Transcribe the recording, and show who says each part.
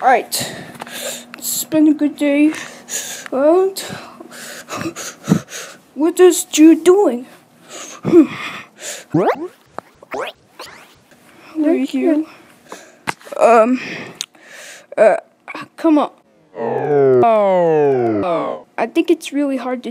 Speaker 1: Alright. It's been a good day. And what is Jude doing? Where are you? Um uh come on. Oh. Oh. I think it's really hard to